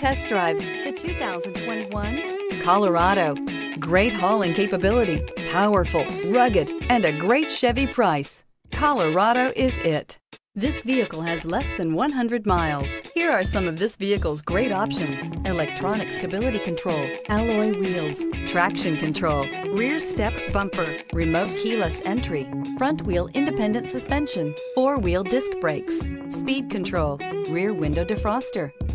test drive the 2021 Colorado. Great hauling capability, powerful, rugged, and a great Chevy price. Colorado is it. This vehicle has less than 100 miles. Here are some of this vehicle's great options. Electronic stability control, alloy wheels, traction control, rear step bumper, remote keyless entry, front wheel independent suspension, four-wheel disc brakes, speed control, rear window defroster,